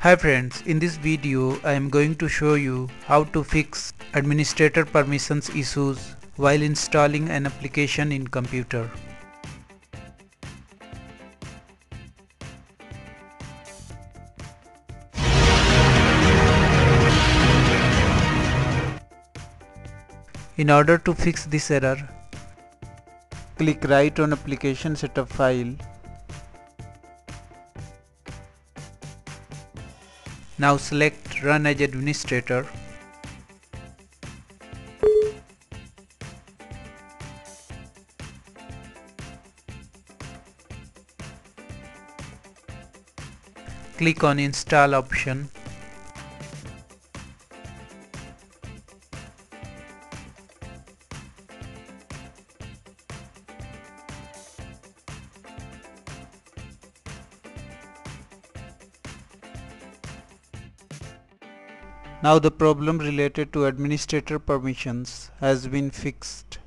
Hi friends, in this video I am going to show you how to fix administrator permissions issues while installing an application in computer. In order to fix this error, click right on application setup file. Now select run as administrator. Click on install option Now the problem related to administrator permissions has been fixed.